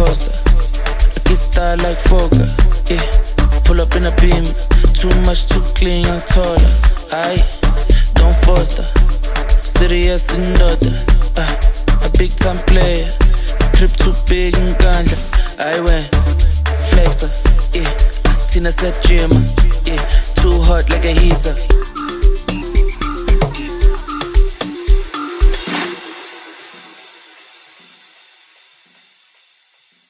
coaster. get style like Fogger, yeah. Pull up in a beam, too much, too clean, I'm taller. I don't foster, serious and daughter. Uh, a big time player, trip too big and ganja. I went flexer, yeah. Tina said gym, yeah. Too hot like a heater.